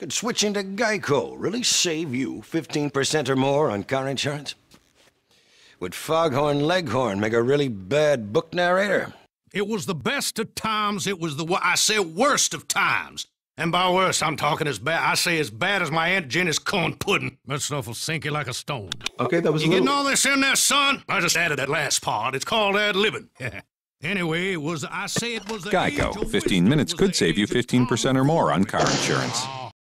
Could switch into Geico really save you 15% or more on car insurance? Would Foghorn Leghorn make a really bad book narrator? It was the best of times. It was the, I say, worst of times. And by worst, I'm talking as bad. I say as bad as my Aunt Jenny's corn pudding. That stuff will sink you like a stone. Okay, that was You a little... getting all this in there, son? I just added that last part. It's called ad libbing. anyway, it was, I say it was Geico. 15 minutes could save you 15% or more on car insurance.